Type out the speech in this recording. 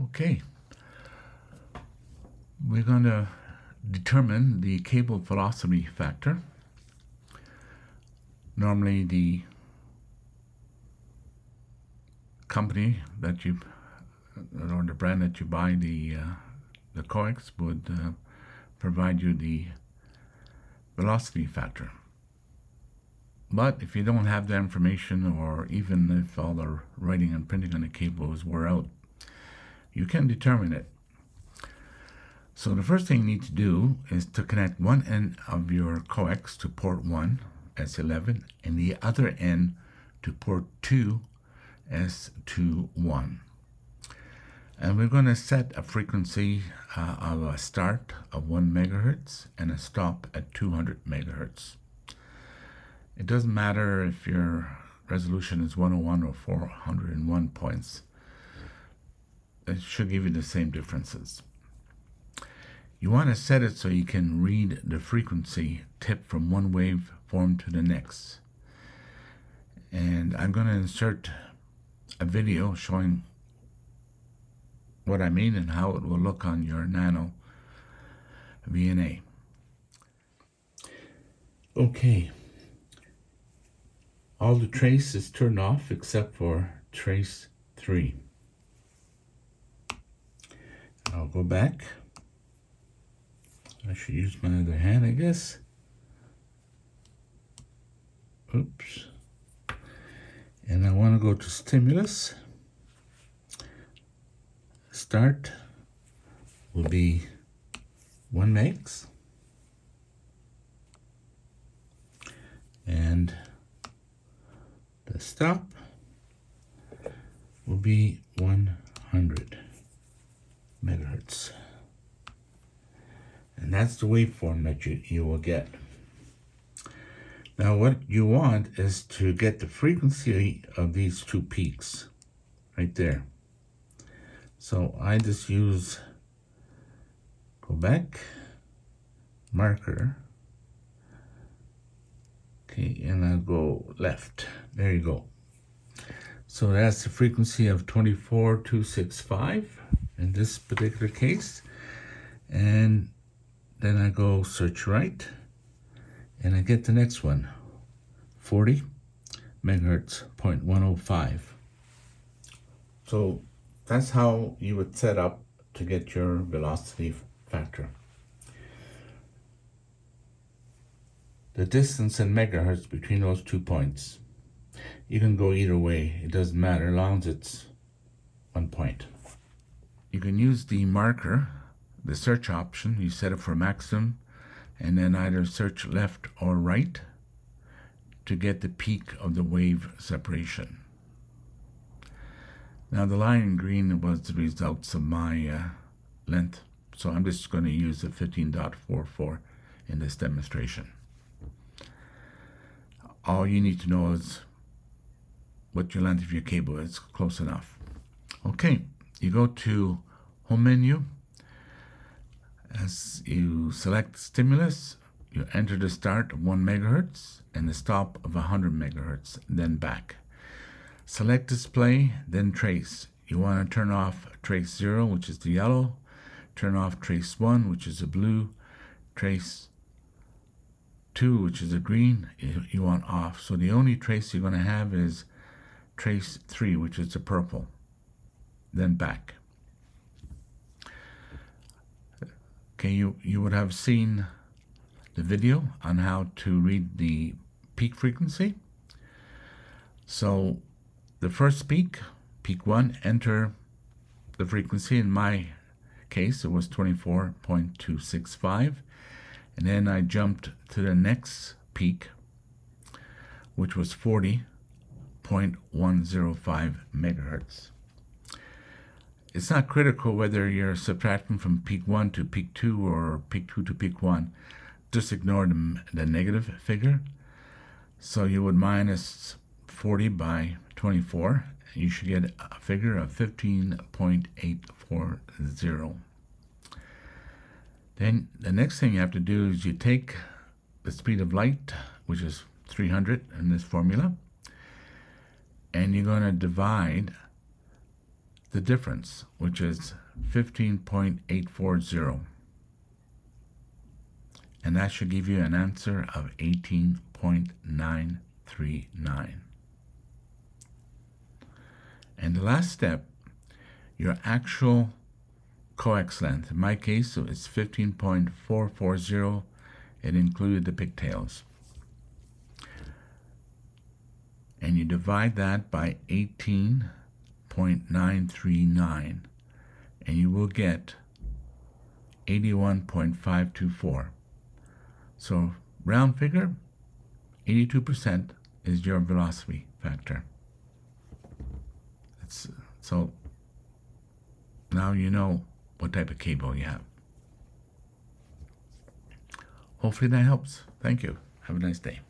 Okay. We're going to determine the cable velocity factor. Normally the company that you or the brand that you buy the uh, the coax would uh, provide you the velocity factor. But if you don't have the information or even if all the writing and printing on the cable is wore out, you can determine it. So the first thing you need to do is to connect one end of your coax to port 1, S11, and the other end to port 2, S21. And we're going to set a frequency uh, of a start of 1 megahertz and a stop at 200 megahertz. It doesn't matter if your resolution is 101 or 401 points. It should give you the same differences. You want to set it so you can read the frequency tip from one waveform to the next. And I'm going to insert a video showing what I mean and how it will look on your Nano VNA. Okay. All the trace is turned off except for trace 3. I'll go back. I should use my other hand, I guess. Oops. And I want to go to stimulus start will be 1 megs and the stop will be 100 megahertz. And that's the waveform that you, you will get. Now what you want is to get the frequency of these two peaks right there. So I just use go back marker. Okay and I go left. There you go. So that's the frequency of 24265 in this particular case and then I go search right and I get the next one 40 megahertz 0.105 so that's how you would set up to get your velocity factor. The distance in megahertz between those two points. You can go either way, it doesn't matter as long as it's one point. You can use the marker, the search option, you set it for maximum, and then either search left or right to get the peak of the wave separation. Now the line in green was the results of my uh, length, so I'm just going to use the 15.44 in this demonstration. All you need to know is what your length of your cable is, close enough. Okay, you go to Home menu. As you select stimulus, you enter the start of 1 megahertz and the stop of 100 megahertz, then back. Select display, then trace. You want to turn off trace 0, which is the yellow, turn off trace 1, which is the blue, trace 2, which is the green, you want off. So the only trace you're going to have is trace 3, which is the purple, then back. Okay, you, you would have seen the video on how to read the peak frequency. So the first peak, peak 1, enter the frequency. In my case, it was 24.265. And then I jumped to the next peak, which was 40.105 megahertz. It's not critical whether you're subtracting from peak 1 to peak 2 or peak 2 to peak 1. Just ignore the, the negative figure. So you would minus 40 by 24, you should get a figure of 15.840. Then the next thing you have to do is you take the speed of light, which is 300 in this formula, and you're going to divide the difference, which is 15.840. And that should give you an answer of 18.939. And the last step, your actual coax length. In my case, so it's 15.440. It included the pigtails. And you divide that by 18.939 and you will get 81.524. So round figure, 82% is your velocity factor. So now you know what type of cable you have. Hopefully that helps. Thank you. Have a nice day.